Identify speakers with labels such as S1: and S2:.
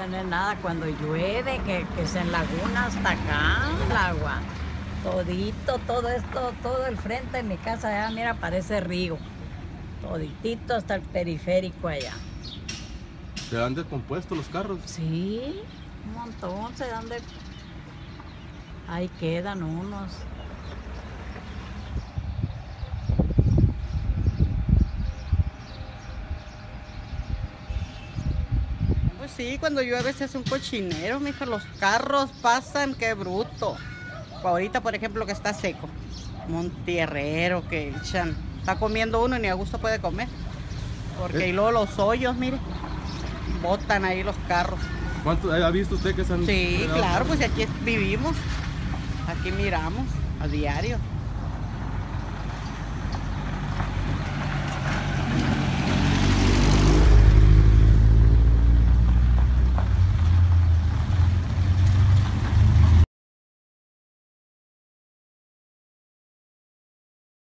S1: tener nada cuando llueve, que, que se enlaguna hasta acá el agua. Todito, todo esto, todo el frente de mi casa ya, mira, parece río. Toditito hasta el periférico allá.
S2: ¿Se han descompuesto los carros?
S1: Sí, un montón, se dan de... Ahí quedan unos.
S3: Pues sí, cuando llueve se hace un cochinero, mija. Los carros pasan, qué bruto. Ahorita, por ejemplo, que está seco. Montierrero que echan. Está comiendo uno y ni a gusto puede comer. Porque
S2: Eh.
S3: y luego los hoyos, mire. Botan ahí los carros.
S2: ¿Cuánto ha visto usted que se han
S3: Sí, claro, pues aquí vivimos. Aquí miramos a diario.